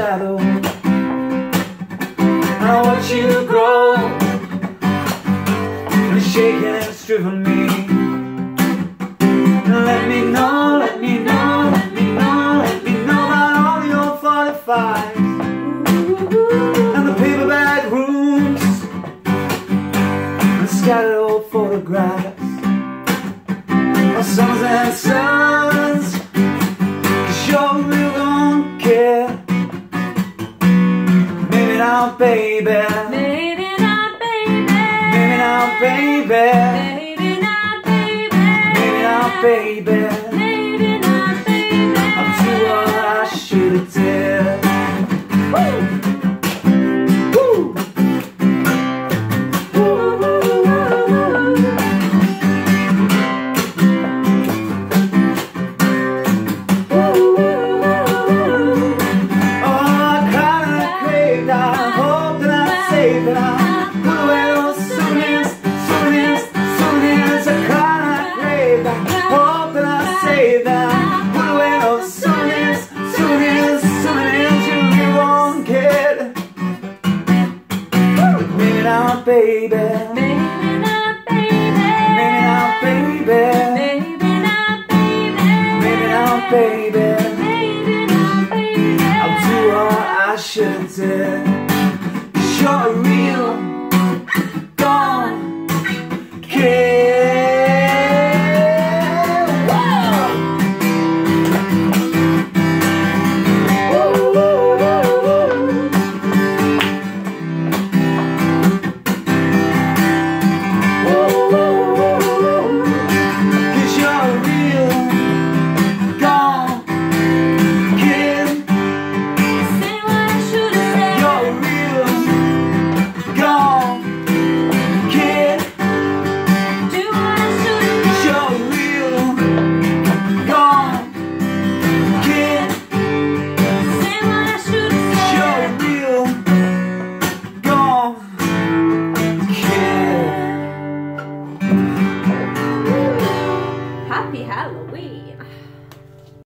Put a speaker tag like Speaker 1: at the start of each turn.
Speaker 1: shadow. I watch you grow. And shaking and driven me. Let me know, let me know, let me know, let me know about all your 45s and the paperback rooms and scattered old photographs of suns and Now, baby.
Speaker 2: Maybe not, baby.
Speaker 1: Maybe now, baby.
Speaker 2: Maybe not, baby.
Speaker 1: Maybe now, baby. now, baby.
Speaker 2: Maybe not, baby.
Speaker 1: Maybe not, baby.
Speaker 2: Maybe not, baby.
Speaker 1: Maybe not, baby.
Speaker 2: Maybe not, baby.
Speaker 1: I'll do all I should do. Cause you're a real gone kid.